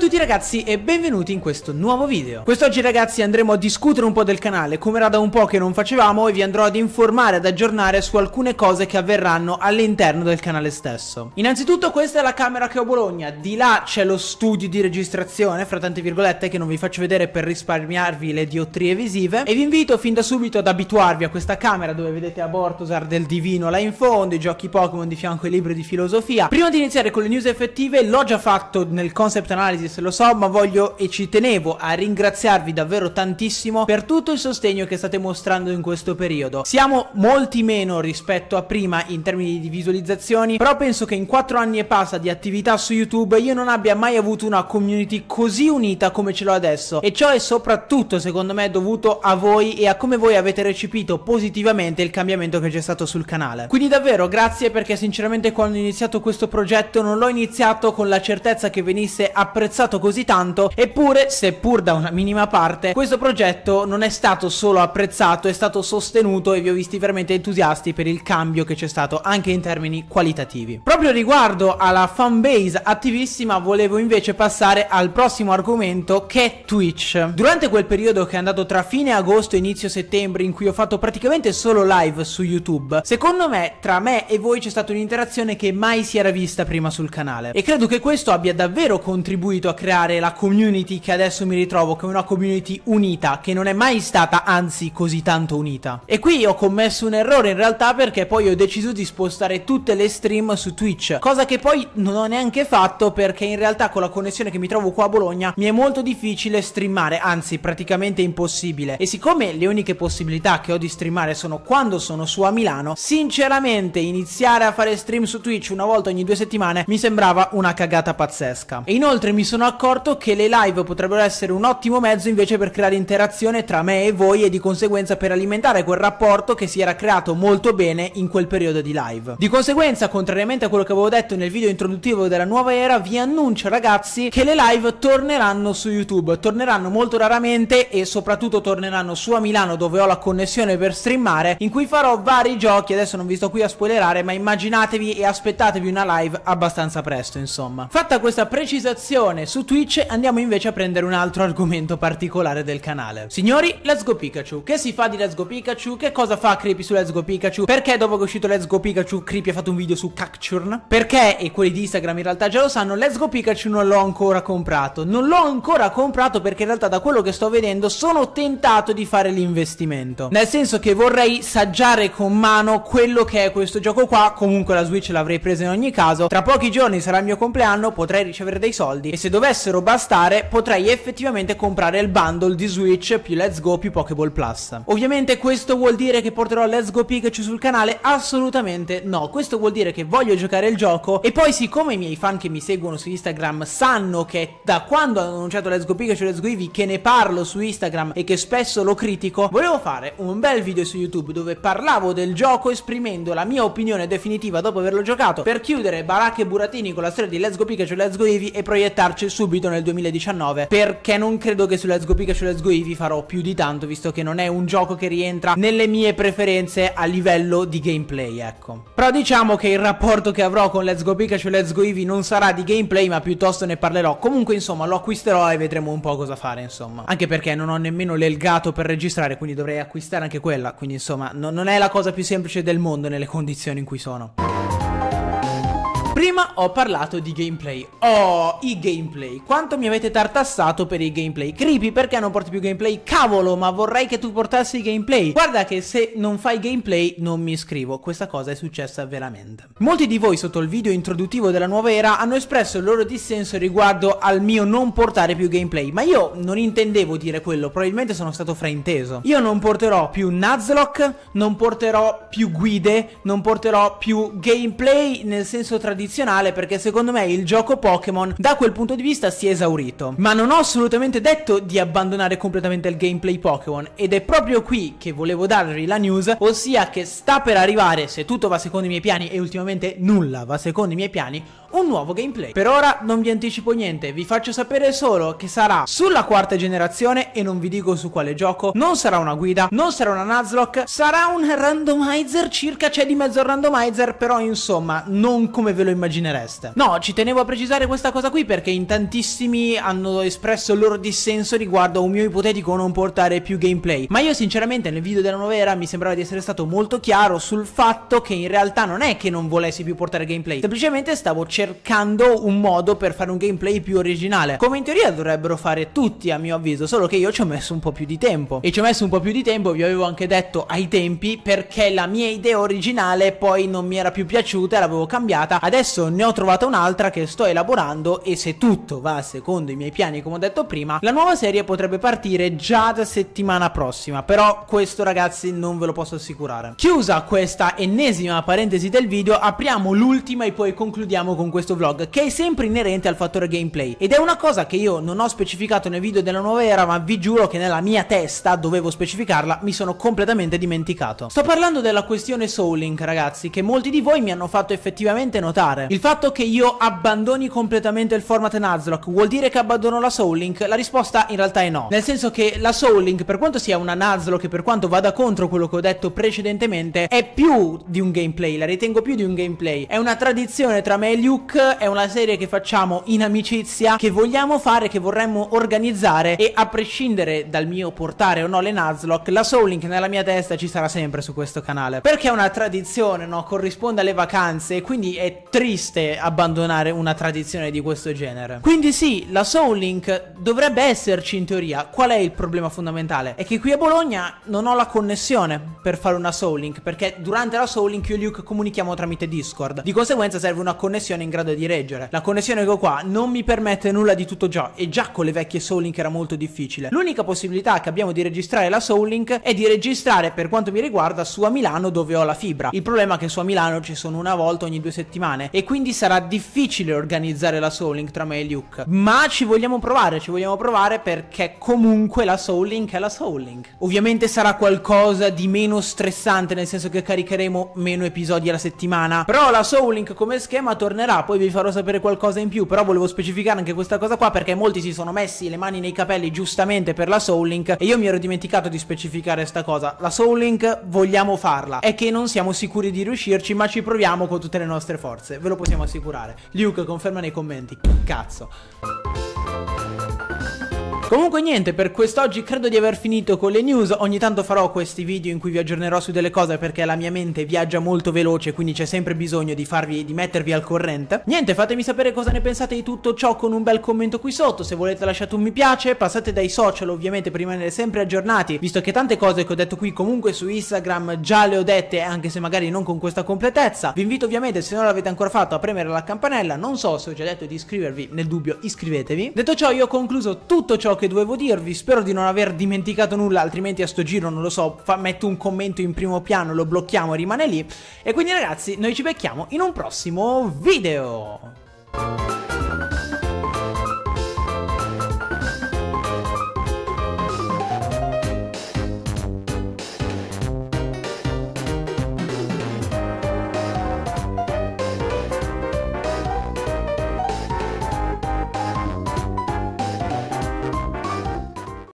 a tutti ragazzi e benvenuti in questo nuovo video. Quest'oggi ragazzi andremo a discutere un po' del canale. Come era da un po' che non facevamo e vi andrò ad informare, ad aggiornare su alcune cose che avverranno all'interno del canale stesso. Innanzitutto questa è la camera che ho a Bologna. Di là c'è lo studio di registrazione, fra tante virgolette che non vi faccio vedere per risparmiarvi le diottrie visive. E vi invito fin da subito ad abituarvi a questa camera dove vedete Abortusar del Divino là in fondo I giochi Pokémon di fianco ai libri di filosofia. Prima di iniziare con le news effettive l'ho già fatto nel concept analysis se lo so, ma voglio e ci tenevo a ringraziarvi davvero tantissimo per tutto il sostegno che state mostrando in questo periodo. Siamo molti meno rispetto a prima in termini di visualizzazioni, però penso che in 4 anni e passa di attività su YouTube io non abbia mai avuto una community così unita come ce l'ho adesso e ciò è soprattutto secondo me dovuto a voi e a come voi avete recepito positivamente il cambiamento che c'è stato sul canale. Quindi davvero grazie perché sinceramente quando ho iniziato questo progetto non l'ho iniziato con la certezza che venisse apprezzato apprezzato così tanto, eppure, seppur da una minima parte, questo progetto non è stato solo apprezzato, è stato sostenuto e vi ho visti veramente entusiasti per il cambio che c'è stato anche in termini qualitativi. Proprio riguardo alla fanbase attivissima, volevo invece passare al prossimo argomento che è Twitch. Durante quel periodo che è andato tra fine agosto e inizio settembre, in cui ho fatto praticamente solo live su YouTube, secondo me, tra me e voi c'è stata un'interazione che mai si era vista prima sul canale. E credo che questo abbia davvero contribuito a creare la community che adesso mi ritrovo, che è una community unita, che non è mai stata anzi così tanto unita. E qui ho commesso un errore in realtà perché poi ho deciso di spostare tutte le stream su Twitch, cosa che poi non ho neanche fatto perché in realtà con la connessione che mi trovo qua a Bologna mi è molto difficile streamare, anzi praticamente impossibile. E siccome le uniche possibilità che ho di streamare sono quando sono su a Milano, sinceramente iniziare a fare stream su Twitch una volta ogni due settimane mi sembrava una cagata pazzesca. E inoltre mi sono accorto che le live potrebbero essere un ottimo mezzo invece per creare interazione tra me e voi e di conseguenza per alimentare quel rapporto che si era creato molto bene in quel periodo di live. Di conseguenza, contrariamente a quello che avevo detto nel video introduttivo della nuova era, vi annuncio ragazzi che le live torneranno su YouTube, torneranno molto raramente e soprattutto torneranno su a Milano dove ho la connessione per streamare, in cui farò vari giochi, adesso non vi sto qui a spoilerare, ma immaginatevi e aspettatevi una live abbastanza presto, insomma. Fatta questa precisazione su Twitch andiamo invece a prendere un altro argomento particolare del canale. Signori, Let's Go Pikachu. Che si fa di Let's Go Pikachu? Che cosa fa Creepy su Let's Go Pikachu? Perché dopo che è uscito Let's Go Pikachu Creepy ha fatto un video su Cacturn? Perché, e quelli di Instagram in realtà già lo sanno, Let's Go Pikachu non l'ho ancora comprato. Non l'ho ancora comprato perché in realtà da quello che sto vedendo sono tentato di fare l'investimento. Nel senso che vorrei saggiare con mano quello che è questo gioco qua. Comunque la Switch l'avrei presa in ogni caso. Tra pochi giorni sarà il mio compleanno, potrei ricevere dei soldi e se dovessero bastare potrei effettivamente comprare il bundle di Switch più Let's Go più Pokéball Plus. Ovviamente questo vuol dire che porterò Let's Go Pikachu sul canale? Assolutamente no, questo vuol dire che voglio giocare il gioco e poi siccome i miei fan che mi seguono su Instagram sanno che da quando hanno annunciato Let's Go Pikachu e Let's Go Eevee che ne parlo su Instagram e che spesso lo critico, volevo fare un bel video su YouTube dove parlavo del gioco esprimendo la mia opinione definitiva dopo averlo giocato per chiudere Baracche e Buratini con la storia di Let's Go Pikachu e Let's Go Eevee e proiettarci subito nel 2019 perché non credo che su Let's Go Pikachu Let's Go Eevee farò più di tanto visto che non è un gioco che rientra nelle mie preferenze a livello di gameplay ecco. Però diciamo che il rapporto che avrò con Let's Go Pikachu Let's Go Eevee non sarà di gameplay ma piuttosto ne parlerò. Comunque insomma lo acquisterò e vedremo un po' cosa fare insomma. Anche perché non ho nemmeno l'elgato per registrare quindi dovrei acquistare anche quella. Quindi insomma no, non è la cosa più semplice del mondo nelle condizioni in cui sono Prima ho parlato di gameplay. Oh, i gameplay. Quanto mi avete tartassato per i gameplay? Creepy, perché non porti più gameplay? Cavolo, ma vorrei che tu portassi i gameplay. Guarda che se non fai gameplay non mi iscrivo. Questa cosa è successa veramente. Molti di voi sotto il video introduttivo della nuova era hanno espresso il loro dissenso riguardo al mio non portare più gameplay. Ma io non intendevo dire quello, probabilmente sono stato frainteso. Io non porterò più Nuzlocke, non porterò più guide, non porterò più gameplay nel senso tradizionale tradizionale perché secondo me il gioco Pokémon da quel punto di vista si è esaurito. Ma non ho assolutamente detto di abbandonare completamente il gameplay Pokémon ed è proprio qui che volevo darvi la news, ossia che sta per arrivare, se tutto va secondo i miei piani e ultimamente nulla va secondo i miei piani, un nuovo gameplay. Per ora non vi anticipo niente, vi faccio sapere solo che sarà sulla quarta generazione e non vi dico su quale gioco, non sarà una guida, non sarà una Nuzlocke, sarà un randomizer, circa c'è di mezzo randomizer, però insomma non come ve lo immaginate immaginereste. No, ci tenevo a precisare questa cosa qui perché in tantissimi hanno espresso il loro dissenso riguardo a un mio ipotetico non portare più gameplay. Ma io sinceramente nel video della nuova era mi sembrava di essere stato molto chiaro sul fatto che in realtà non è che non volessi più portare gameplay, semplicemente stavo cercando un modo per fare un gameplay più originale. Come in teoria dovrebbero fare tutti a mio avviso, solo che io ci ho messo un po' più di tempo. E ci ho messo un po' più di tempo, vi avevo anche detto ai tempi, perché la mia idea originale poi non mi era più piaciuta e l'avevo cambiata. Adesso ne ho trovata un'altra che sto elaborando e se tutto va secondo i miei piani come ho detto prima, la nuova serie potrebbe partire già da settimana prossima. Però questo ragazzi non ve lo posso assicurare. Chiusa questa ennesima parentesi del video, apriamo l'ultima e poi concludiamo con questo vlog che è sempre inerente al fattore gameplay. Ed è una cosa che io non ho specificato nel video della nuova era, ma vi giuro che nella mia testa dovevo specificarla, mi sono completamente dimenticato. Sto parlando della questione Soul Link, ragazzi, che molti di voi mi hanno fatto effettivamente notare. Il fatto che io abbandoni completamente il format Nuzlocke vuol dire che abbandono la Soul Link? La risposta in realtà è no. Nel senso che la Soul Link, per quanto sia una Nuzlocke per quanto vada contro quello che ho detto precedentemente, è più di un gameplay, la ritengo più di un gameplay. È una tradizione tra me e Luke, è una serie che facciamo in amicizia, che vogliamo fare, che vorremmo organizzare e a prescindere dal mio portare o no le Nuzlocke, la Soul Link nella mia testa ci sarà sempre su questo canale. Perché è una tradizione, no? Corrisponde alle vacanze quindi è triste abbandonare una tradizione di questo genere. Quindi sì, la Soul Link dovrebbe esserci in teoria. Qual è il problema fondamentale? È che qui a Bologna non ho la connessione per fare una Soul Link, perché durante la Soul Link io e Luke comunichiamo tramite Discord. Di conseguenza serve una connessione in grado di reggere. La connessione che ho qua non mi permette nulla di tutto ciò e già con le vecchie Soul Link era molto difficile. L'unica possibilità che abbiamo di registrare la Soul Link è di registrare per quanto mi riguarda su a Milano dove ho la fibra. Il problema è che su a Milano ci sono una volta ogni due settimane e quindi sarà difficile organizzare la Soul Link tra me e Luke. Ma ci vogliamo provare, ci vogliamo provare perché comunque la Soul Link è la Soul Link. Ovviamente sarà qualcosa di meno stressante nel senso che caricheremo meno episodi alla settimana. Però la Soul Link come schema tornerà, poi vi farò sapere qualcosa in più, però volevo specificare anche questa cosa qua perché molti si sono messi le mani nei capelli giustamente per la Soul Link e io mi ero dimenticato di specificare sta cosa. La Soul Link vogliamo farla, è che non siamo sicuri di riuscirci, ma ci proviamo con tutte le nostre forze, ve lo possiamo assicurare. Luke conferma nei commenti. Cazzo. Comunque niente, per quest'oggi credo di aver finito con le news, ogni tanto farò questi video in cui vi aggiornerò su delle cose perché la mia mente viaggia molto veloce, quindi c'è sempre bisogno di farvi, di mettervi al corrente. Niente, fatemi sapere cosa ne pensate di tutto ciò con un bel commento qui sotto, se volete lasciate un mi piace, passate dai social ovviamente per rimanere sempre aggiornati, visto che tante cose che ho detto qui comunque su Instagram già le ho dette, anche se magari non con questa completezza. Vi invito ovviamente, se non l'avete ancora fatto, a premere la campanella, non so se ho già detto di iscrivervi, nel dubbio iscrivetevi. Detto ciò io ho concluso tutto ciò che dovevo dirvi, spero di non aver dimenticato nulla, altrimenti a sto giro non lo so, fa, metto un commento in primo piano, lo blocchiamo e rimane lì. E quindi ragazzi, noi ci becchiamo in un prossimo video.